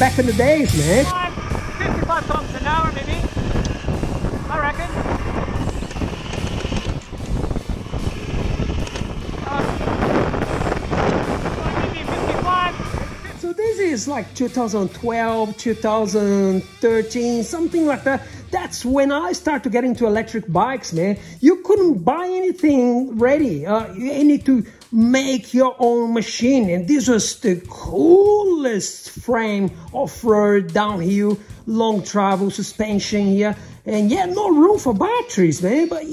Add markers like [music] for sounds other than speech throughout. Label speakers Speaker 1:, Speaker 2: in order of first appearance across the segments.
Speaker 1: back in the days, man.
Speaker 2: 55 kilometers an hour, maybe. I reckon. Uh, maybe 55.
Speaker 1: So this is like 2012, 2013, something like that. That's when I started to get into electric bikes, man. You couldn't buy anything ready. Uh, you need to make your own machine. And this was the coolest frame off-road, downhill, long travel suspension here. And yeah, no room for batteries, man. But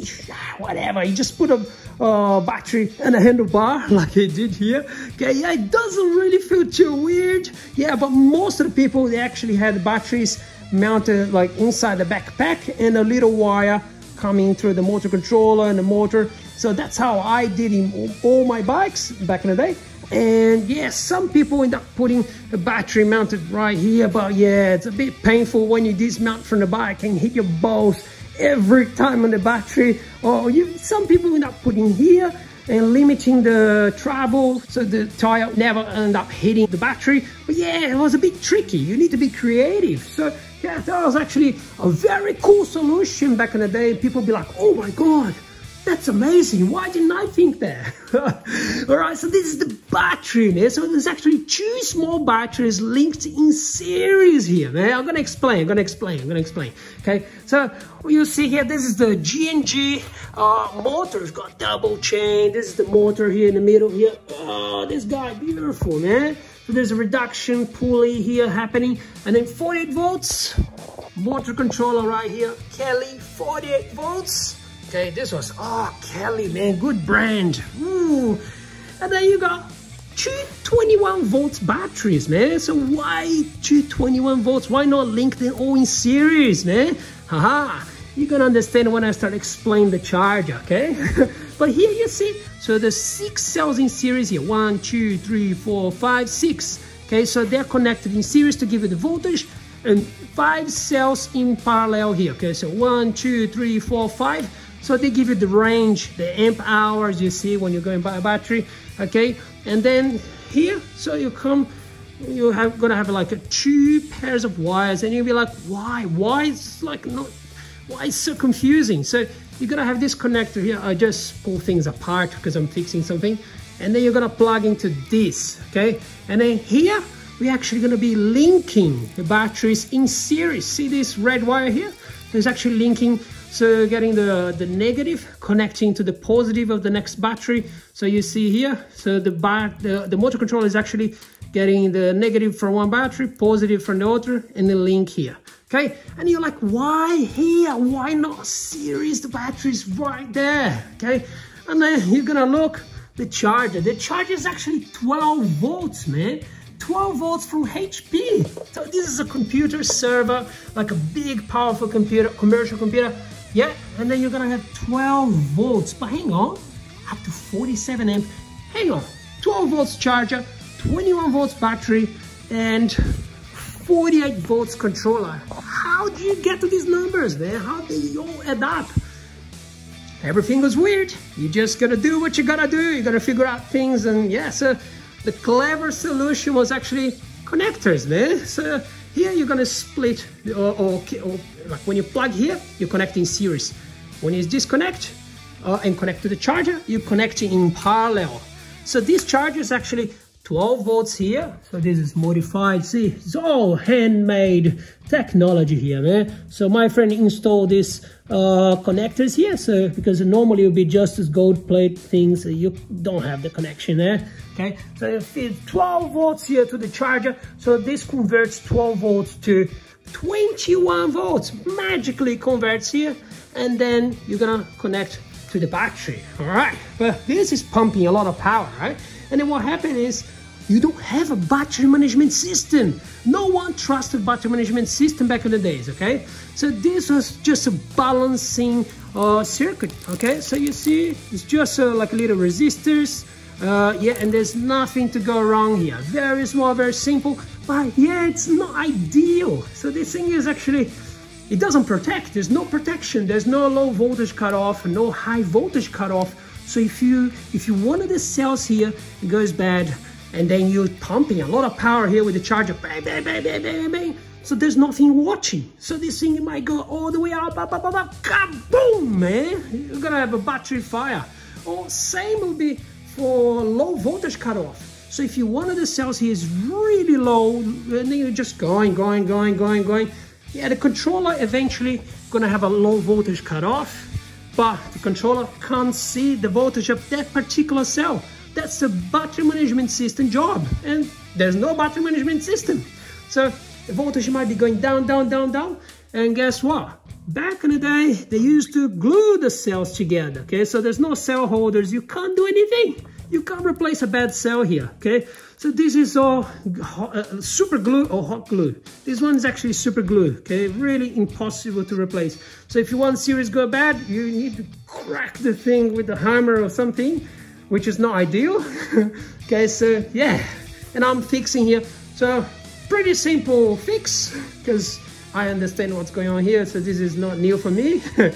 Speaker 1: whatever, you just put a uh, battery and a handlebar [laughs] like I did here. Okay, yeah, it doesn't really feel too weird. Yeah, but most of the people, they actually had batteries mounted like inside the backpack and a little wire coming through the motor controller and the motor. So that's how I did in all my bikes back in the day. And yeah, some people end up putting the battery mounted right here, but yeah, it's a bit painful when you dismount from the bike and hit your balls every time on the battery. Or you, some people end up putting here and limiting the travel so the tire never end up hitting the battery. But yeah, it was a bit tricky. You need to be creative. So yeah, that was actually a very cool solution back in the day. People be like, oh my God, that's amazing. Why didn't I think that? [laughs] All right, so this is the battery there. So there's actually two small batteries linked in series here. Man. I'm gonna explain, I'm gonna explain, I'm gonna explain. Okay, so you see here, this is the GNG uh, motor. It's got double chain. This is the motor here in the middle here. Oh, this guy, beautiful, man. So there's a reduction pulley here happening. And then 48 volts, motor controller right here. Kelly, 48 volts. Okay, this was, oh, Kelly, man, good brand. Ooh. And then you got two 21 volts batteries, man. So why two 21 volts? Why not link them all in series, man? Haha, you're gonna understand when I start explaining the charger, okay? [laughs] but here you see, so there's six cells in series here. One, two, three, four, five, six. Okay, so they're connected in series to give you the voltage and five cells in parallel here. Okay, so one, two, three, four, five. So they give you the range, the amp hours you see when you're going by a battery, okay? And then here, so you come, you have gonna have like two pairs of wires and you'll be like, why? Why is like not, why is so confusing? So you're gonna have this connector here. I just pull things apart because I'm fixing something. And then you're gonna plug into this, okay? And then here, we're actually gonna be linking the batteries in series. See this red wire here? It's actually linking so getting the, the negative connecting to the positive of the next battery. So you see here, so the, the, the motor control is actually getting the negative from one battery, positive from the other, and the link here. Okay, and you're like, why here? Why not series the batteries right there? Okay, and then you're gonna look the charger. The charger is actually 12 volts, man. 12 volts from HP. So this is a computer server, like a big, powerful computer, commercial computer yeah, and then you're gonna have 12 volts, but hang on, up to 47 amp. Hang on, 12 volts charger, 21 volts battery, and 48 volts controller. How do you get to these numbers, man? How do you all add up? Everything was weird. You just gotta do what you gotta do. You gotta figure out things, and yeah, so the clever solution was actually connectors, man. So here you're gonna split, or, or, or like when you plug here, you connect in series. When you disconnect uh, and connect to the charger, you connect in parallel. So these chargers actually 12 volts here. So this is modified. See, it's all handmade technology here, man. So my friend installed these uh, connectors here. So because normally it would be just as gold plate things, so you don't have the connection there. Okay, so it feeds 12 volts here to the charger. So this converts 12 volts to 21 volts. Magically converts here, and then you're gonna connect to the battery. All right, but this is pumping a lot of power, right? And then what happened is you don't have a battery management system. No one trusted battery management system back in the days, okay? So this was just a balancing uh, circuit, okay? So you see, it's just uh, like a little resistors, uh, yeah, and there's nothing to go wrong here. Very small, very simple, but yeah, it's not ideal. So this thing is actually, it doesn't protect. There's no protection. There's no low voltage cutoff, no high voltage cutoff. So if you if you one of the cells here goes bad, and then you're pumping a lot of power here with the charger, bang, bang, bang, bang, bang, bang. So there's nothing watching. So this thing might go all the way up, up, up, up, up, kaboom, man. You're gonna have a battery fire. Or same will be for low voltage cutoff. So if you one of the cells here is really low, and then you're just going, going, going, going, going, yeah, the controller eventually gonna have a low voltage cutoff, but the controller can't see the voltage of that particular cell. That's a battery management system job, and there's no battery management system. So the voltage might be going down, down, down, down, and guess what? Back in the day, they used to glue the cells together, okay? So there's no cell holders, you can't do anything. You can't replace a bad cell here, okay? So this is all uh, super glue or hot glue. This one is actually super glue, okay? Really impossible to replace. So if you want series go bad, you need to crack the thing with a hammer or something, which is not ideal. [laughs] okay, so yeah, and I'm fixing here. So pretty simple fix, because I understand what's going on here, so this is not new for me. [laughs]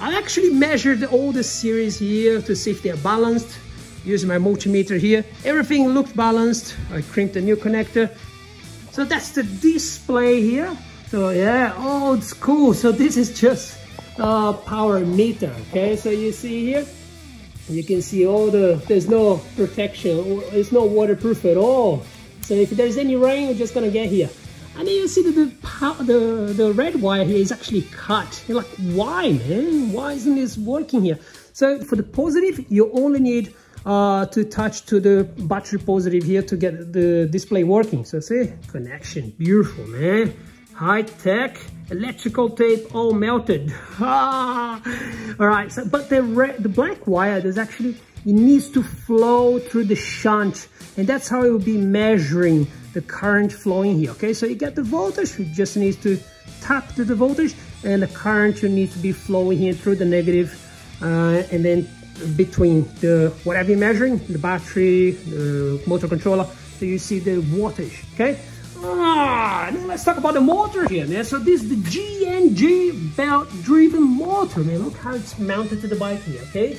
Speaker 1: I actually measured all the series here to see if they're balanced using my multimeter here. Everything looked balanced. I crimped the new connector. So that's the display here. So yeah, oh, it's cool. So this is just a power meter, okay? So you see here, you can see all the, there's no protection, it's not waterproof at all. So if there's any rain, we're just gonna get here. And then you see that the, the, the red wire here is actually cut. You're like, why, man? Why isn't this working here? So for the positive, you only need uh, to touch to the battery positive here to get the display working. So see, connection, beautiful, man. High tech, electrical tape all melted. [laughs] all right, so, but the, the black wire, there's actually, it needs to flow through the shunt and that's how it will be measuring the current flowing here, okay? So you get the voltage, you just need to tap to the voltage and the current you need to be flowing here through the negative, uh, and then between the whatever you're measuring, the battery, the motor controller, so you see the wattage, okay? Ah, let's talk about the motor here, man. So this is the GNG belt-driven motor, man. Look how it's mounted to the bike here, okay?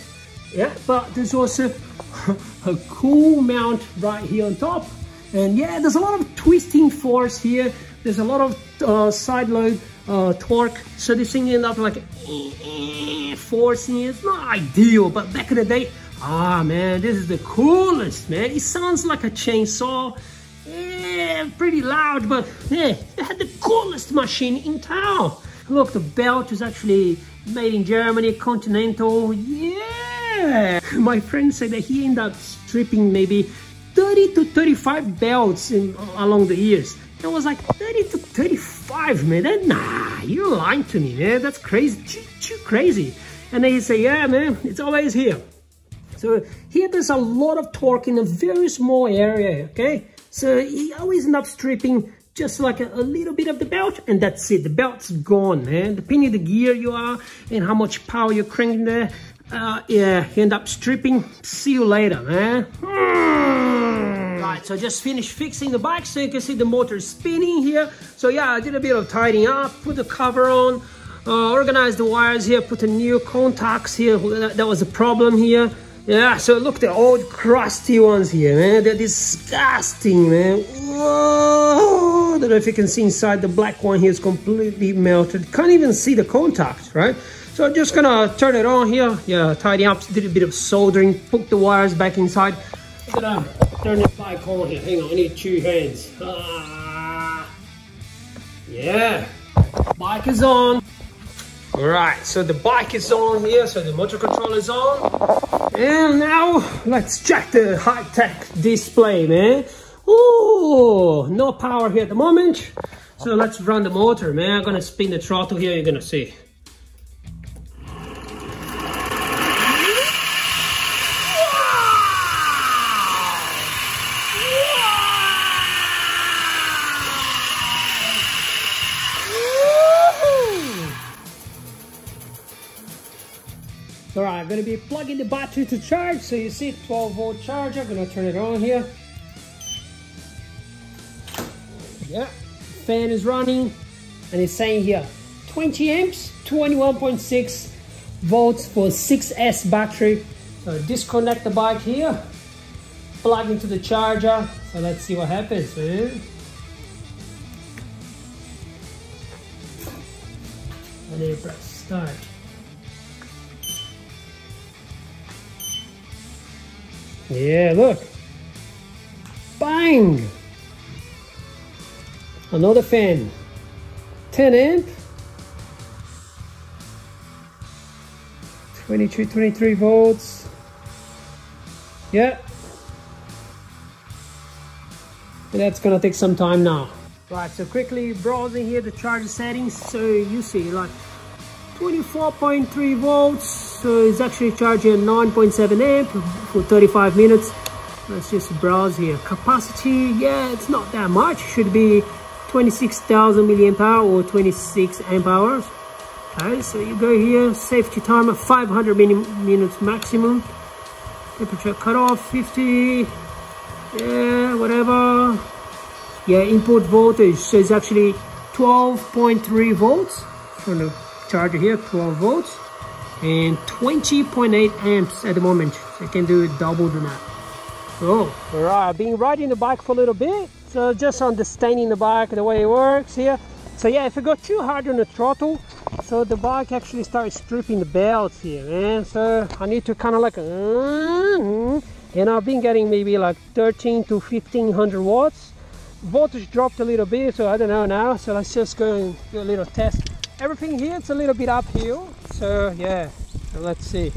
Speaker 1: Yeah, but there's also [laughs] a cool mount right here on top. And yeah, there's a lot of twisting force here. There's a lot of uh, side load uh, torque. So this thing end up like eh, forcing. It's not ideal, but back in the day, ah man, this is the coolest, man. It sounds like a chainsaw. Pretty loud, but yeah, they had the coolest machine in town. Look, the belt is actually made in Germany, Continental. Yeah, my friend said that he ended up stripping maybe 30 to 35 belts in, along the years. It was like 30 to 35, man. nah, you're lying to me, man. That's crazy, too, too crazy. And then he say, yeah, man, it's always here. So here there's a lot of torque in a very small area, okay? So he always end up stripping just like a, a, little bit of the belt and that's it. The belt's gone, man. Depending the gear you are and how much power you're cranking there, uh, yeah, you end up stripping. See you later, man. Hmm. Right, so I just finished fixing the bike so you can see the motor spinning here. So yeah, I did a bit of tidying up, put the cover on, uh, organized the wires here, put the new contacts here. That, that was a problem here. Yeah, so look, the old crusty ones here, man. They're disgusting, man. Whoa! I don't know if you can see inside. The black one here is completely melted. Can't even see the contact, right? So I'm just gonna turn it on here. Yeah, tidy up, did a bit of soldering, put the wires back inside. I'm gonna turn the bike on here. Hang on, I need two hands. Ah. Yeah, bike is on. All right, so the bike is on here, so the motor control is on. And now let's check the high-tech display, man. Oh, no power here at the moment. So let's run the motor, man. I'm gonna spin the throttle here, you're gonna see. I'm gonna be plugging the battery to charge. So you see 12 volt charger, I'm gonna turn it on here. Yeah, fan is running and it's saying here 20 amps, 21.6 volts for 6S battery So disconnect the bike here, plug into the charger. So let's see what happens. Eh? And then press start. Yeah, look. Bang! Another fan. 10 amp. 22, 23 volts. Yeah. That's gonna take some time now. Right, so quickly browsing here the charger settings. So you see like 24.3 volts. So it's actually charging 9.7 amp for 35 minutes. Let's just browse here. Capacity, yeah, it's not that much. Should be 26,000 milliamp hour or 26 amp hours. Okay, so you go here, safety timer 500 minutes maximum. Temperature cutoff 50. Yeah, whatever. Yeah, input voltage. So it's actually 12.3 volts from the charger here, 12 volts. And 20.8 amps at the moment. So you can do double than that. Oh, all right, I've been riding the bike for a little bit, so just understanding the bike, the way it works here. So yeah, if you go too hard on the throttle, so the bike actually starts stripping the belts here, man. So I need to kind of like, mm-hmm. and I've been getting maybe like 13 to 1500 watts. Voltage dropped a little bit, so I don't know now. So let's just go and do a little test. Everything here, it's a little bit uphill. So yeah, let's see.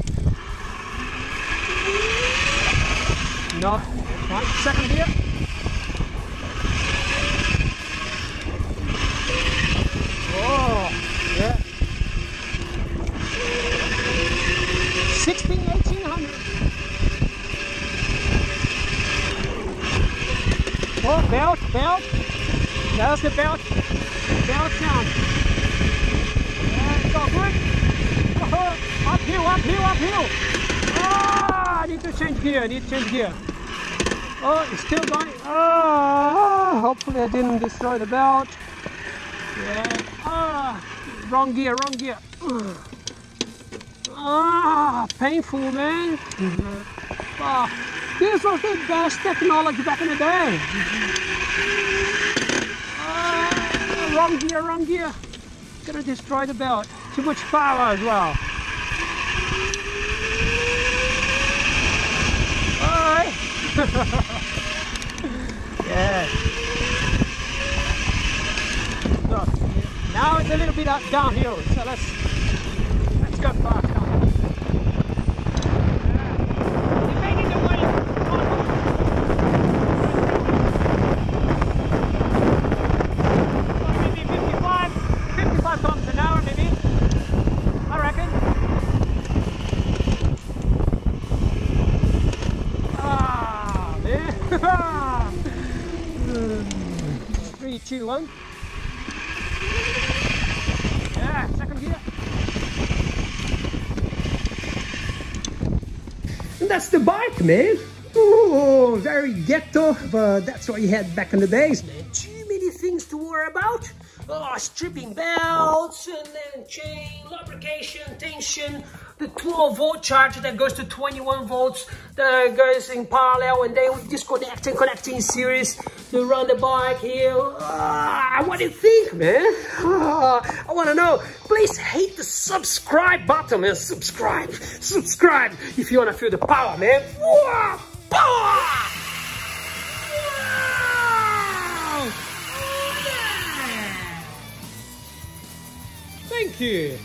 Speaker 1: No. Right, second gear. Oh, yeah. 16, 1800. Oh, belt, belt. There's the belt. Belt sound. Yeah, it's all good. Oh, uphill, uphill, uphill. Ah, I need to change gear, I need to change gear. Oh, it's still going. Oh, hopefully I didn't destroy the belt. Yeah. Ah, wrong gear, wrong gear. Ah, painful, man. Ah, this was the best technology back in the day. Ah, wrong gear, wrong gear. Gonna destroy the belt. Too much power as well. [laughs] yeah. So now it's a little bit downhill, so let's let's go back. That's the bike, man. Oh, very ghetto, but that's what you had back in the days, man. Too many things to worry about. Oh, stripping belts and then chain, lubrication, tension, the 12 volt charger that goes to 21 volts that goes in parallel and then we disconnect and connect in series to run the bike here. Uh, what do you think, man? Uh, I want to know. Please hit the subscribe button and subscribe. Subscribe if you want to feel the power, man. Power! Thank you.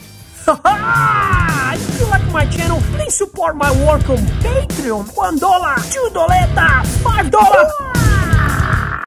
Speaker 1: If you like my channel, please support my work on Patreon. One dollar, two doleta, five dollar.